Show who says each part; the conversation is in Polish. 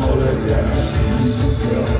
Speaker 1: Polecam